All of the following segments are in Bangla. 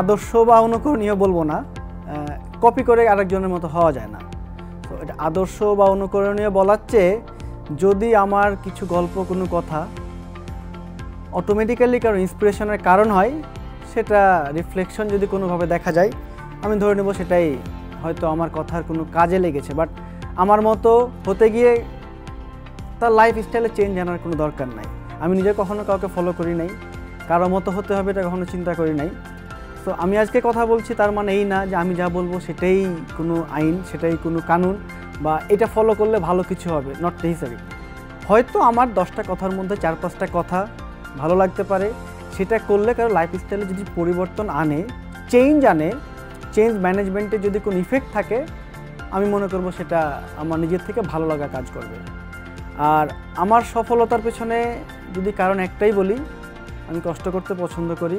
আদর্শ বা অনুকরণীয় বলব না কপি করে আরেকজনের মতো হওয়া যায় না। তো এটা আদর্শ বা অনুকরণীয় বলার চেয়ে যদি আমার কিছু গল্প, কোনো কথা অটোমেটিক্যালি কারও ইন্সপিরেশনের কারণ হয়, সেটা রিফ্লেকশন যদি কোনোভাবে দেখা যায়, আমি ধরে নেব সেটাই হয়তো আমার কথার কোনো কাজে লেগেছে। বাট আমার মতো হতে গিয়ে তার লাইফ স্টাইলে চেঞ্জ আনার কোনো দরকার নাই। আমি নিজে কখনো কাউকে ফলো করি নাই, কারও মতো হতে হবে এটা কখনো চিন্তা করি নাই। তো আমি আজকে কথা বলছি, তার মানে এই না যে আমি যা বলব সেটাই কোনো আইন, সেটাই কোনো কানুন বা এটা ফলো করলে ভালো কিছু হবে নট নেসেসারি হয়তো আমার দশটা কথার মধ্যে চার পাঁচটা কথা ভালো লাগতে পারে, সেটা করলে কারও লাইফ স্টাইলে যদি পরিবর্তন আনে চেঞ্জ আনে চেঞ্জ ম্যানেজমেন্টে যদি কোনো ইফেক্ট থাকে, আমি মনে করব সেটা আমার নিজের থেকে ভালো লাগা কাজ করবে। আর আমার সফলতার পেছনে যদি কারণ একটাই বলি, আমি কষ্ট করতে পছন্দ করি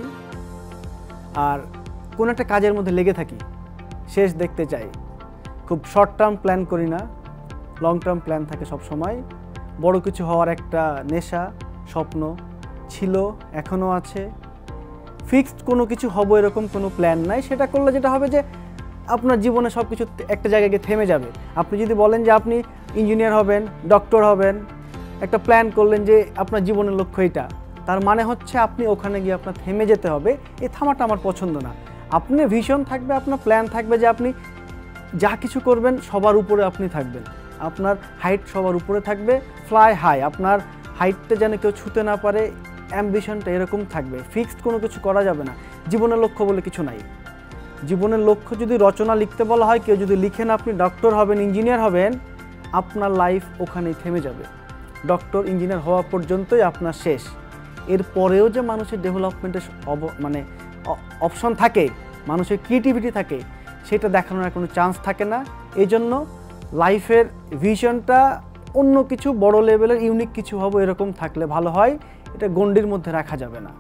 আর কোনো একটা কাজের মধ্যে লেগে থাকি, শেষ দেখতে চাই। খুব শর্ট টার্ম প্ল্যান করি না লং টার্ম প্ল্যান থাকে সব সময়। বড় কিছু হওয়ার একটা নেশা, স্বপ্ন ছিল, এখনও আছে। ফিক্সড কোনো কিছু হব এরকম কোনো প্ল্যান নাই। সেটা করলে যেটা হবে যে, আপনার জীবনে সব কিছু একটা জায়গায় গিয়ে থেমে যাবে। আপনি যদি বলেন যে আপনি ইঞ্জিনিয়ার হবেন ডক্টর হবেন, একটা প্ল্যান করলেন যে আপনার জীবনের লক্ষ্য এটা তার মানে হচ্ছে আপনি ওখানে গিয়ে আপনার থেমে যেতে হবে। এই থামাটা আমার পছন্দ না। আপনি ভিশন থাকবে, আপনার প্ল্যান থাকবে যে আপনি যা কিছু করবেন সবার উপরে আপনি থাকবেন। আপনার হাইট সবার উপরে থাকবে ফ্লাই হাই আপনার হাইটটা যেন কেউ ছুতে না পারে অ্যাম্বিশনটা এরকম থাকবে। ফিক্সড কোনো কিছু করা যাবে না। জীবনের লক্ষ্য বলে কিছু নাই। জীবনের লক্ষ্য যদি রচনা লিখতে বলা হয়, কেউ যদি লিখেন আপনি ডক্টর হবেন ইঞ্জিনিয়ার হবেন, আপনার লাইফ ওখানেই থেমে যাবে। ডক্টর ইঞ্জিনিয়ার হওয়া পর্যন্তই আপনার শেষ। এর পরেও যে মানুষের ডেভেলপমেন্টের অব মানে অপশন থাকে, মানুষের ক্রিয়েটিভিটি থাকে, সেটা দেখানোর কোনো চান্স থাকে না। এই জন্য লাইফের ভিশনটা অন্য কিছু, বড় লেভেলের ইউনিক কিছু হবে এরকম থাকলে ভালো হয়। এটা গণ্ডির মধ্যে রাখা যাবে না।